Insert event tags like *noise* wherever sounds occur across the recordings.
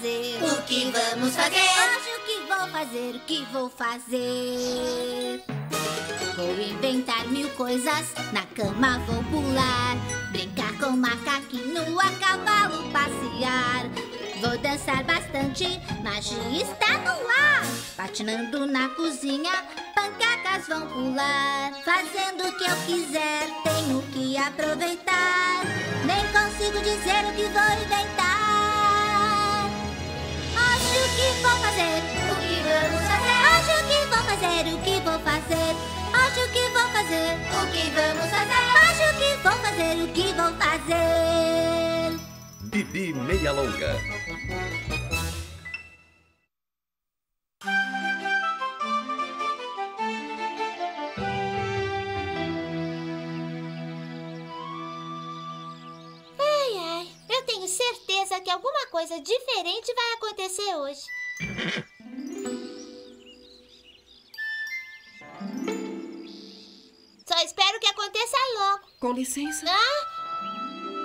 o que vou fazer? O que vamos fazer? Hoje o que vou fazer? O que vou fazer? Vou inventar mil coisas, na cama vou pular, brincar com macaquinho, a cavalo passear. Vou dançar bastante, magia está no ar. Patinando na cozinha, pancacas vão pular. Fazendo o que eu quiser, tenho que aproveitar. Nem consigo dizer o que vou inventar. Fazer? O que vou fazer? Hoje o que vou fazer? O que vamos fazer? Hoje o que vou fazer? O que vou fazer? Bibi Meia Longa. Ai, ai, eu tenho certeza que alguma coisa diferente vai acontecer hoje. *laughs* licença. Ah?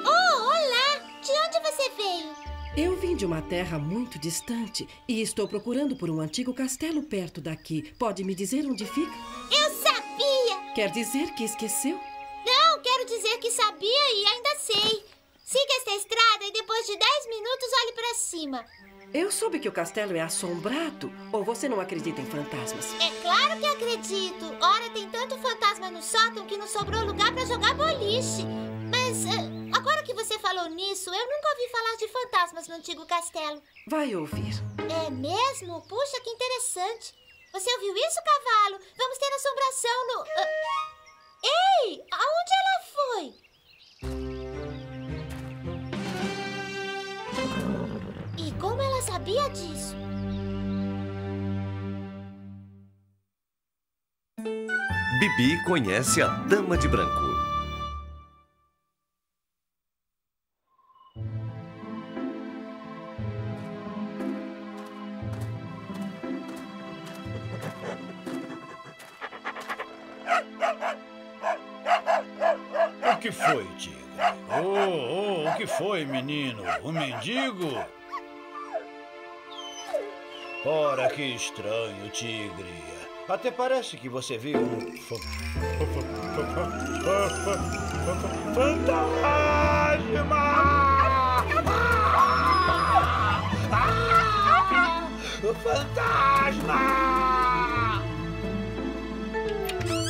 Oh, olá! De onde você veio? Eu vim de uma terra muito distante e estou procurando por um antigo castelo perto daqui. Pode me dizer onde fica? Eu sabia! Quer dizer que esqueceu? Não, quero dizer que sabia e ainda sei. Siga esta estrada e depois de 10 minutos olhe para cima. Eu soube que o castelo é assombrado. Ou você não acredita em fantasmas? É claro que acredito. Ora, tem tanto fantasma no sótão que não sobrou lugar para jogar boliche. Mas eh, agora que você falou nisso, eu nunca ouvi falar de fantasmas no antigo castelo. Vai ouvir. É mesmo? Puxa, que interessante. Você ouviu isso, cavalo? Vamos ter assombração no. Ah, Ei! Aonde ela foi? Sabia disso? Bibi conhece a Dama de Branco. O que foi, tigre? Oh, oh, o que foi, menino? Um mendigo? Ora, que estranho, tigre. Até parece que você viu um. fa- fa- fa- fa- fa- fa- fa- Fantasma! O fantasma!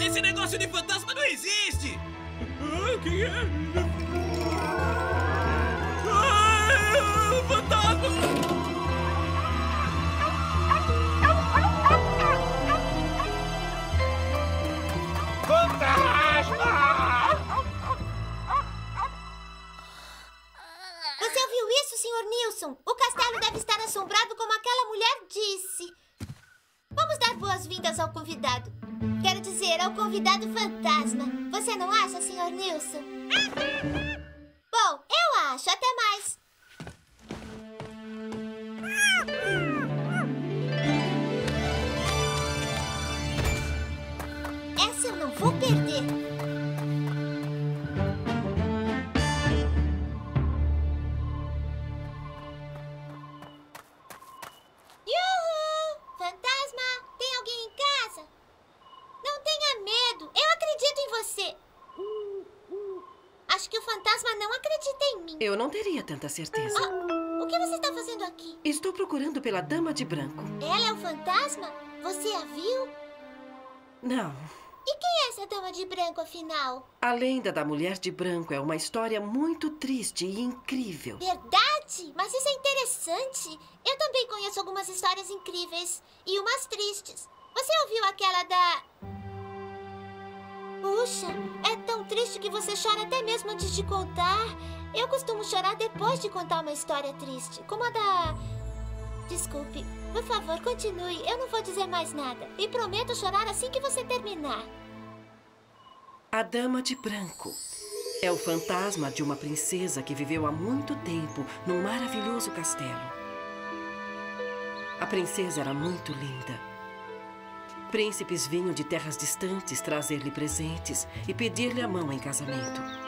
Esse negócio de fantasma não existe! Ah, quem é? Ah! Fantasma! Nilson? O castelo deve estar assombrado como aquela mulher disse. Vamos dar boas-vindas ao convidado. Quero dizer, ao convidado fantasma. Você não acha, Sr. Nilson? Bom, eu acho. Até mais. Tanta certeza. Ah, o que você está fazendo aqui? Estou procurando pela Dama de Branco. Ela é o fantasma? Você a viu? Não. E quem é essa dama de branco, afinal? A lenda da mulher de branco é uma história muito triste e incrível. Verdade? Mas isso é interessante. Eu também conheço algumas histórias incríveis e umas tristes. Você ouviu aquela da. Puxa, é tão triste que você chora até mesmo antes de contar. Eu costumo chorar depois de contar uma história triste, como a da. Desculpe, por favor, continue. Eu não vou dizer mais nada. E prometo chorar assim que você terminar. A Dama de Branco é o fantasma de uma princesa que viveu há muito tempo num maravilhoso castelo. A princesa era muito linda. Príncipes vinham de terras distantes trazer-lhe presentes e pedir-lhe a mão em casamento.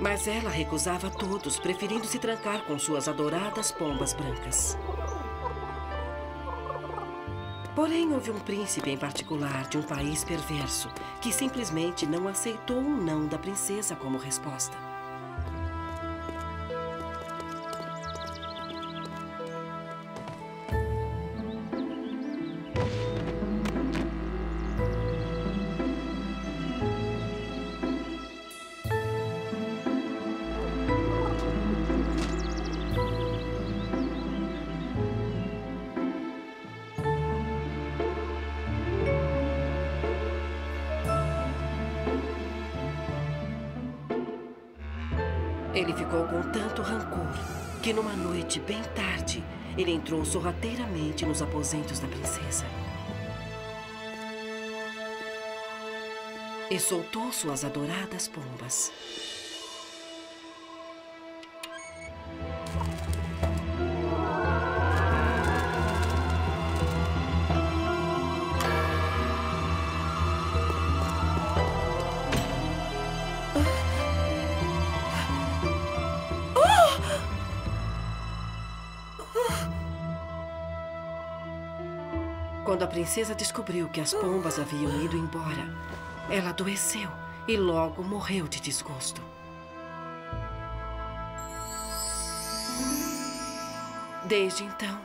Mas ela recusava todos, preferindo se trancar com suas adoradas pombas brancas. Porém, houve um príncipe em particular de um país perverso que simplesmente não aceitou um não da princesa como resposta. Ele ficou com tanto rancor que numa noite bem tarde, ele entrou sorrateiramente nos aposentos da princesa. E soltou suas adoradas pombas. Princesa descobriu que as pombas haviam ido embora, ela adoeceu e logo morreu de desgosto. Desde então,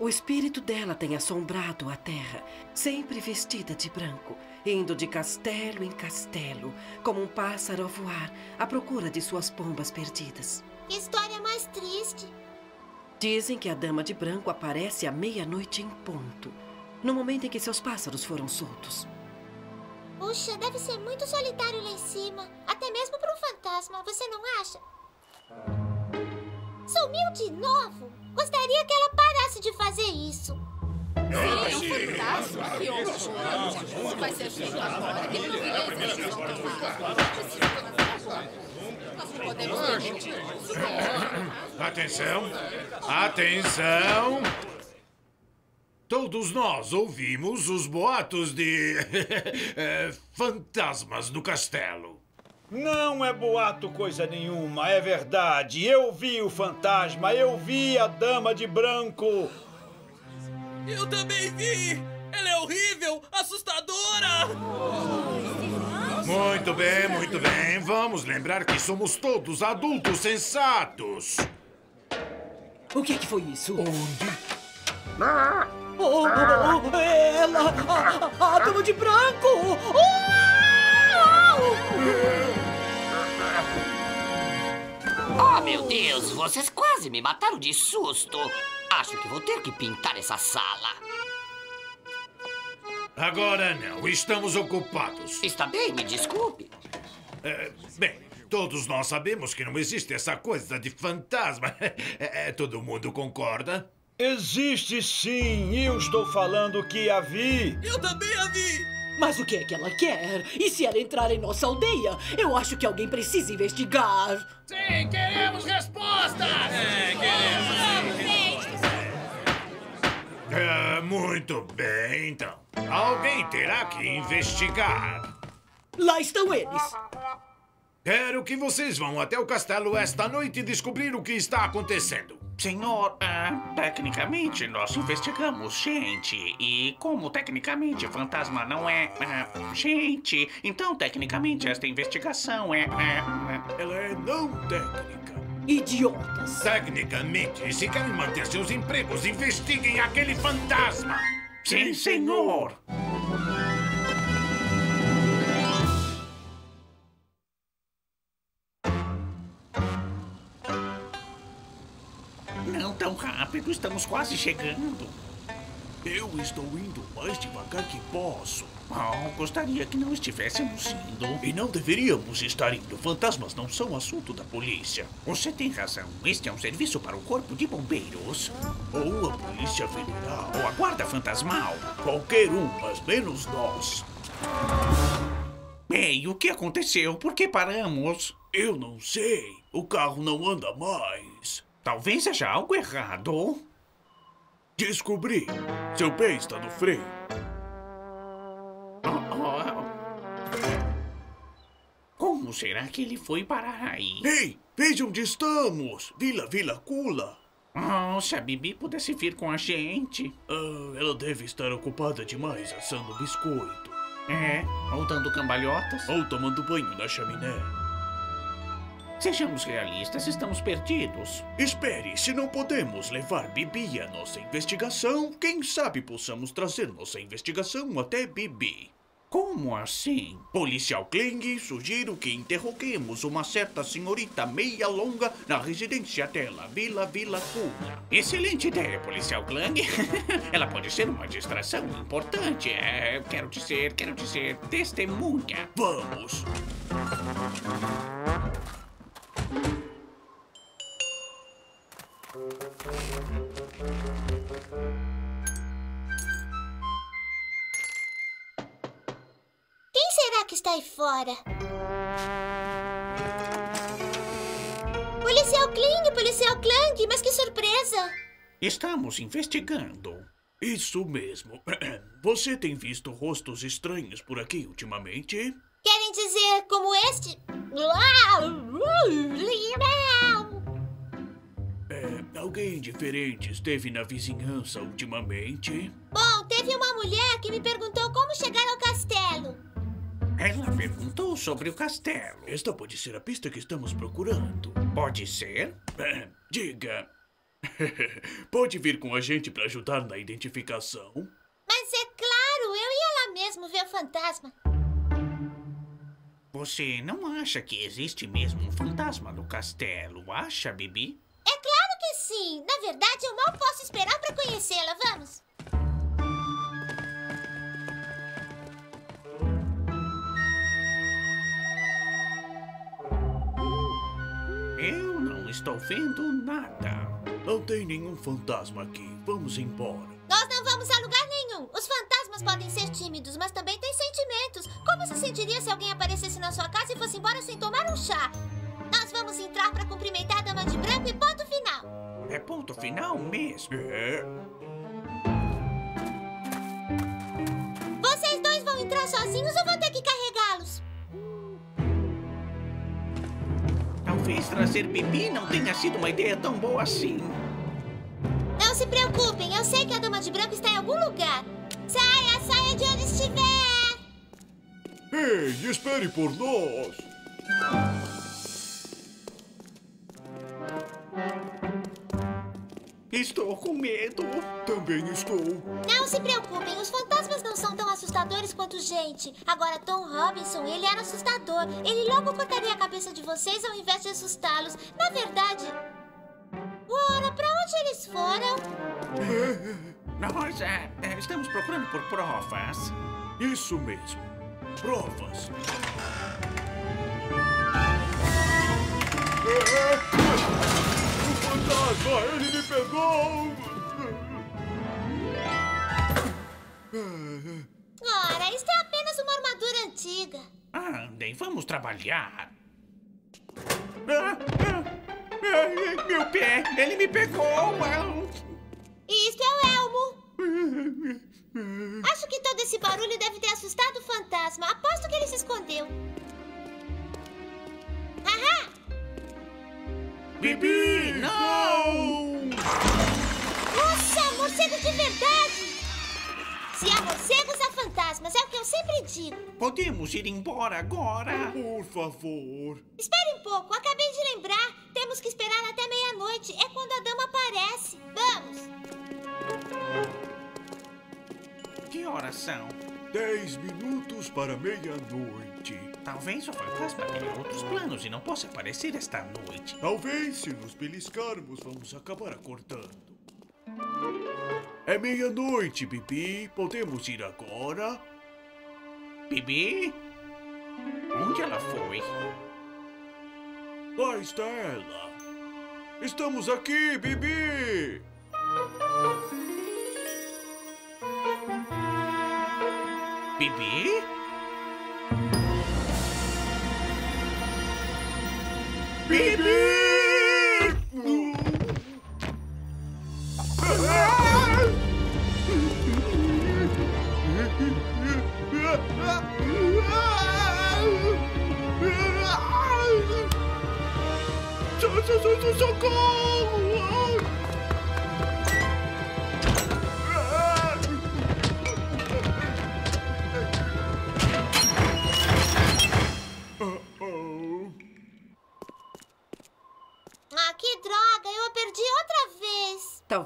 o espírito dela tem assombrado a terra, sempre vestida de branco, indo de castelo em castelo, como um pássaro a voar, à procura de suas pombas perdidas. Que história mais triste. Dizem que a Dama de Branco aparece à meia-noite em ponto, no momento em que seus pássaros foram soltos. Puxa, deve ser muito solitário lá em cima. Até mesmo para um fantasma, você não acha? Sumiu de novo? Gostaria que ela parasse de fazer isso. Sim, um fantasma. Que honra. Isso vai ser feito agora. Que beleza. Nós não podemos. Atenção! Atenção! Todos nós ouvimos os boatos de. *laughs* eh, fantasmas no castelo. Não é boato coisa nenhuma, é verdade. Eu vi o fantasma, eu vi a dama de branco. Eu também vi! Ela é horrível, assustadora! Muito bem, muito bem. Vamos lembrar que somos todos adultos sensatos. O que, é que foi isso? Onde? Oh, oh, oh, ela! A, a dama de branco! Oh, meu Deus, vocês quase me mataram de susto. Acho que vou ter que pintar essa sala. Agora não, estamos ocupados. Está bem, me desculpe. É, bem, todos nós sabemos que não existe essa coisa de fantasma. *laughs* É, todo mundo concorda? Existe sim, eu estou falando que a vi. Eu também a vi! Mas o que é que ela quer? E se ela entrar em nossa aldeia? Eu acho que alguém precisa investigar. Sim, queremos respostas! É, queremos. É, muito bem, então. Alguém terá que investigar. Lá estão eles. Quero que vocês vão até o castelo esta noite e descobrir o que está acontecendo. Senhor, ah, tecnicamente nós investigamos gente. E como tecnicamente fantasma não é ah, gente, então tecnicamente esta investigação é. ah, Ela é não técnica. Idiotas. Tecnicamente, se querem manter seus empregos, investiguem aquele fantasma. sim, senhor. Rápido, estamos quase chegando. Eu estou indo mais devagar que posso. Oh, gostaria que não estivéssemos indo. E não deveríamos estar indo. Fantasmas não são assunto da polícia. Você tem razão. Este é um serviço para o corpo de bombeiros. Ou a polícia federal. Ou a guarda fantasmal. Qualquer um, mas menos nós. Ei, o que aconteceu? Por que paramos? Eu não sei. O carro não anda mais. Talvez haja algo errado. Descobri. Seu pé está no freio. Oh, oh, oh. Como será que ele foi parar aí? Ei, veja onde estamos! Vila Vila Cula! Oh, se a Bibi pudesse vir com a gente. Ah, ela deve estar ocupada demais assando biscoito. É, ou dando cambalhotas. Ou tomando banho na chaminé. Sejamos realistas, estamos perdidos. Espere, se não podemos levar Bibi à nossa investigação, quem sabe possamos trazer nossa investigação até Bibi. Como assim? Policial Kling, sugiro que interroguemos uma certa senhorita meia longa na residência dela, Vila Vila Cuna. Excelente ideia, policial Klang. *laughs* Ela pode ser uma distração importante. É, quero dizer, quero dizer, testemunha. Vamos! Quem será que está aí fora? Policial Kling, policial Clang, mas que surpresa! Estamos investigando. Isso mesmo. *clears throat* Você tem visto rostos estranhos por aqui ultimamente? Querem dizer como este? Alguém diferente esteve na vizinhança ultimamente? Bom, teve uma mulher que me perguntou como chegar ao castelo. Ela perguntou sobre o castelo. Esta pode ser a pista que estamos procurando. Pode ser? É, diga. *laughs* pode vir com a gente para ajudar na identificação? Mas é claro, eu ia lá mesmo ver o fantasma. Você não acha que existe mesmo um fantasma no castelo, acha, Bibi? Sim. Na verdade, eu mal posso esperar para conhecê-la. Vamos. Eu não estou vendo nada. Não tem nenhum fantasma aqui. Vamos embora. Nós não vamos a lugar nenhum. Os fantasmas podem ser tímidos, mas também têm sentimentos. Como se sentiria se alguém aparecesse na sua casa e fosse embora sem tomar um chá? Nós vamos entrar para cumprimentar a dama de branco e ponto final. É ponto final mesmo? É. Vocês dois vão entrar sozinhos ou vou ter que carregá-los? Talvez trazer Bibi não tenha sido uma ideia tão boa assim. Não se preocupem, eu sei que a dama de branco está em algum lugar. Saia, saia de onde estiver! Ei, espere por nós! Estou com medo. Também estou. Não se preocupem, os fantasmas não são tão assustadores quanto gente. Agora, Tom Robinson, ele era assustador. Ele logo cortaria a cabeça de vocês ao invés de assustá-los. Na verdade. Ora, pra onde eles foram? *laughs* Nós é, é, estamos procurando por provas. Isso mesmo. Provas. O fantasma, ele me pegou! Ora, isto é apenas uma armadura antiga. Andem, vamos trabalhar. Ah, ah, ah, meu pé, ele me pegou. Isto é o elmo. Acho que todo esse barulho deve ter assustado o fantasma. Aposto que ele se escondeu. Ahá! Bibi, não! Nossa, morcego de verdade! Se há morcegos, há fantasmas. É o que eu sempre digo. Podemos ir embora agora? Por favor. Espere um pouco. Acabei de lembrar. Temos que esperar até meia-noite. É quando a dama aparece. Vamos! Que horas são? Dez minutos para meia-noite. Talvez o fantasma tenha outros planos e não possa aparecer esta noite. Talvez, se nos beliscarmos, vamos acabar acordando. É meia-noite, Bibi. Podemos ir agora? Bibi? Onde ela foi? Lá está ela. Estamos aqui, Bibi! Bibi? Bibi!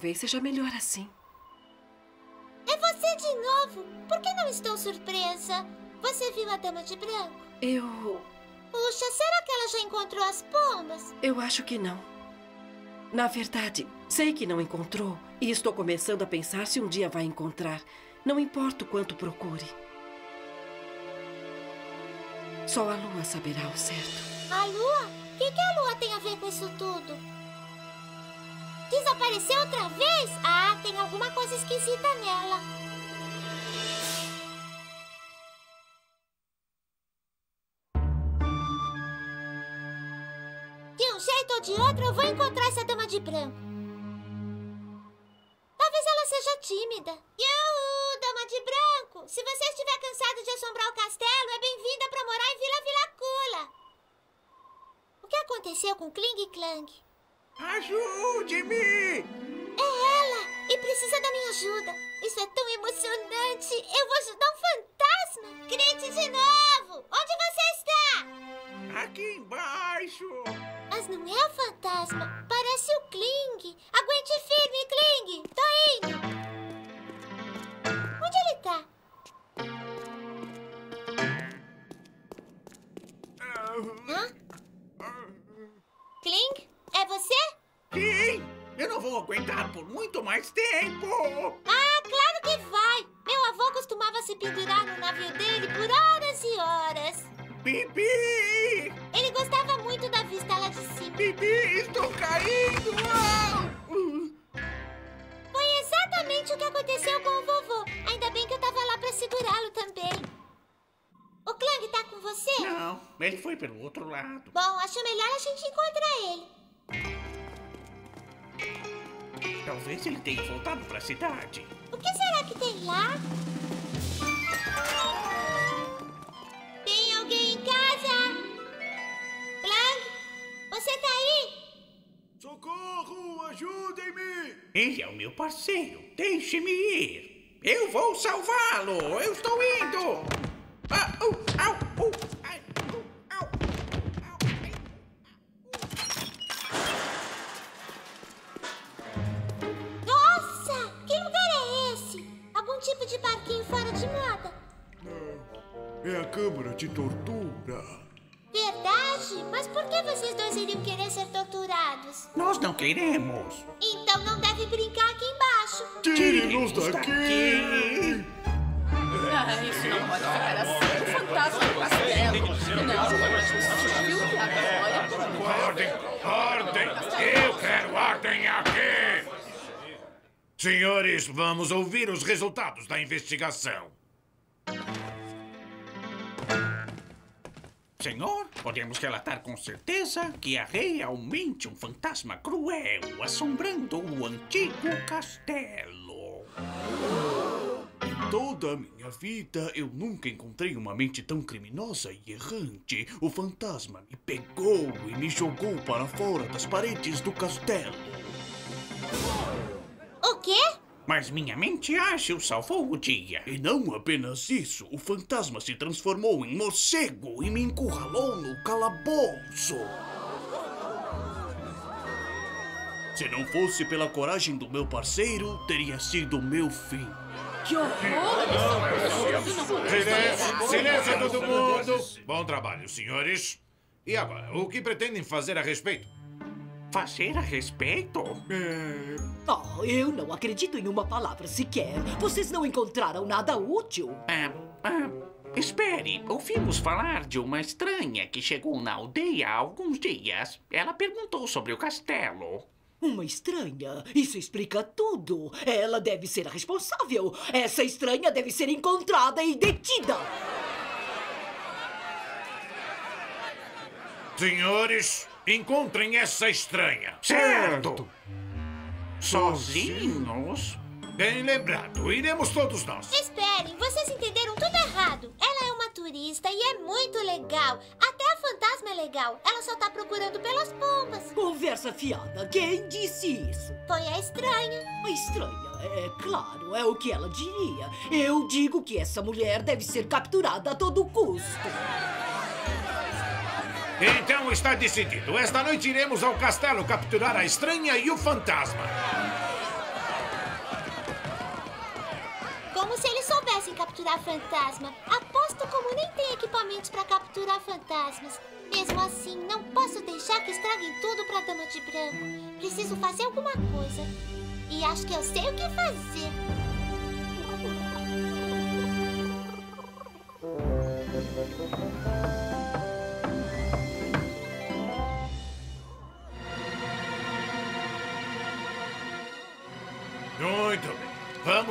Talvez seja melhor assim. É você de novo! Por que não estou surpresa? Você viu a dama de branco? Eu. Puxa, será que ela já encontrou as pombas? Eu acho que não. Na verdade, sei que não encontrou e estou começando a pensar se um dia vai encontrar. Não importa o quanto procure. Só a lua saberá o certo. A lua? O que, que a lua tem a ver com isso tudo? Desapareceu outra vez? Ah, tem alguma coisa esquisita nela. De um jeito ou de outro, eu vou encontrar essa dama de branco. Talvez ela seja tímida. Yuhu, dama de branco! Se você estiver cansado de assombrar o castelo, é bem-vinda para morar em Vila Vilacula. O que aconteceu com Kling Clang? Ajude-me! É ela! E precisa da minha ajuda. Isso é tão emocionante. Eu vou ajudar um fantasma. Grite de novo! Onde você está? Aqui embaixo! Mas não é o fantasma. Parece o Kling. Aguente firme, Kling. Tô indo. Onde ele tá? Hã? Kling? É você? Sim! Eu não vou aguentar por muito mais tempo! Ah, claro que vai! Meu avô costumava se pendurar no navio dele por horas e horas. Bibi! Ele gostava muito da vista lá de cima. Bibi, estou caindo! Foi exatamente o que aconteceu com o vovô. Ainda bem que eu tava lá pra segurá-lo também. O Clang tá com você? Não, ele foi pelo outro lado. Bom, acho melhor a gente encontrar ele. Talvez ele tenha voltado para a cidade. O que será que tem lá? Tem alguém em casa? Clang, você tá aí? Socorro! Ajudem-me! Ele é o meu parceiro. Deixe-me ir. Eu vou salvá-lo. Eu estou indo. Ah, uh, au, uh, uh, tipo de parquinho fora de moda? É a câmara de tortura. Verdade? Mas por que vocês dois iriam querer ser torturados? Nós não queremos. Então não deve brincar aqui embaixo. Tire-nos daqui! Ah, isso não pode ficar assim. O fantasma do castelo. Não, viu? E agora? Ordem! Ordem! Eu quero ordem aqui! Senhores, vamos ouvir os resultados da investigação. Senhor, podemos relatar com certeza que há realmente um fantasma cruel assombrando o antigo castelo. Em toda a minha vida, eu nunca encontrei uma mente tão criminosa e errante. O fantasma me pegou e me jogou para fora das paredes do castelo. Mas minha mente acha o salvou o dia. E não apenas isso, o fantasma se transformou em morcego e me encurralou no calabouço. Se não fosse pela coragem do meu parceiro, teria sido o meu fim. Que horror! Silêncio, silêncio todo mundo! Bom trabalho, senhores. E agora, o que pretendem fazer a respeito? Fazer a respeito? Oh, eu não acredito em uma palavra sequer. Vocês não encontraram nada útil. Ah, ah, espere, ouvimos falar de uma estranha que chegou na aldeia há alguns dias. Ela perguntou sobre o castelo. Uma estranha? Isso explica tudo. Ela deve ser a responsável. Essa estranha deve ser encontrada e detida. Senhores, encontrem essa estranha. Certo! Sozinhos? Bem lembrado, iremos todos nós. Esperem, vocês entenderam tudo errado. Ela é uma turista e é muito legal. Até a fantasma fantasma é legal. Ela só tá procurando pelas pombas. Conversa fiada. Quem disse isso? Foi a estranha. A estranha, é claro, é o que ela diria. Eu digo que essa mulher deve ser capturada a todo custo. Então está decidido. Esta noite iremos ao castelo capturar a estranha e o fantasma. Como se eles soubessem capturar fantasma. Aposto como nem tem equipamentos para capturar fantasmas. Mesmo assim, não posso deixar que estraguem tudo pra Dama de Branco. Preciso fazer alguma coisa. E acho que eu sei o que fazer.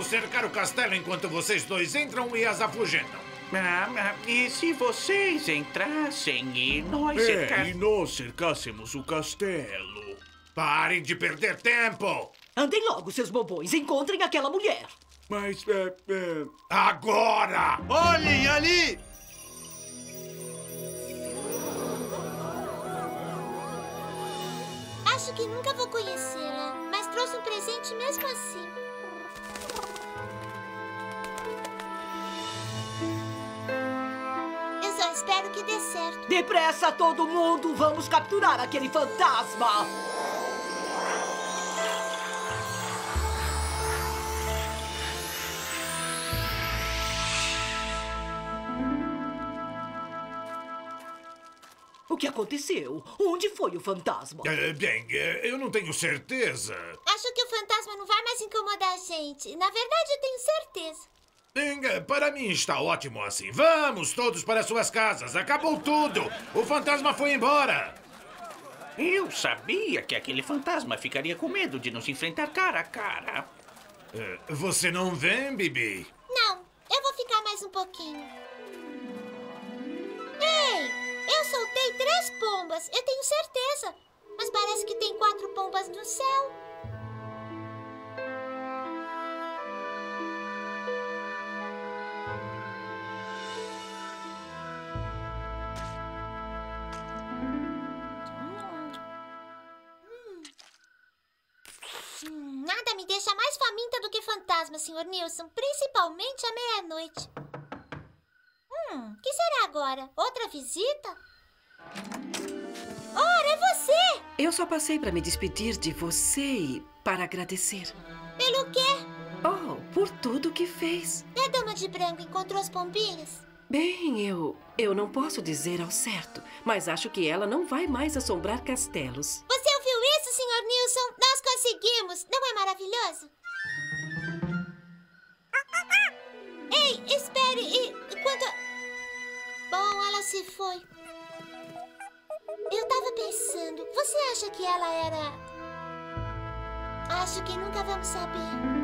Vamos cercar o castelo enquanto vocês dois entram e as afugentam. Ah, ah, e se vocês entrassem e nós É, e nós cercássemos o castelo. Parem de perder tempo! Andem logo, seus bobões. Encontrem aquela mulher. Mas, é, é... Agora! Olhem ali! Acho que nunca vou conhecê-la, mas trouxe um presente mesmo assim. Espero que dê certo. Depressa, todo mundo. Vamos capturar aquele fantasma. O que aconteceu? Onde foi o fantasma? É, bem, é, eu não tenho certeza. Acho que o fantasma não vai mais incomodar a gente. Na verdade, eu tenho certeza. Para mim está ótimo assim. Vamos todos para suas casas. Acabou tudo. O fantasma foi embora. Eu sabia que aquele fantasma ficaria com medo de nos enfrentar cara a cara. É, você não vem, Bibi? Não, eu vou ficar mais um pouquinho. Ei! Eu soltei três pombas, eu tenho certeza. Mas parece que tem quatro pombas no céu. Deixa mais faminta do que fantasma, Sr. Nilson, principalmente à meia-noite. Hum, que será agora? Outra visita? Ora, é você! Eu só passei para me despedir de você e para agradecer. Pelo quê? Oh, por tudo que fez. E a dama de branco encontrou as pombinhas? Bem, eu. Eu não posso dizer ao certo, mas acho que ela não vai mais assombrar castelos. Você ouviu isso, Sr. Nilson? Nós conseguimos! Não é maravilhoso? Ei, espere! E, quando... Bom, ela se foi. Eu tava pensando, você acha que ela era... Acho que nunca vamos saber.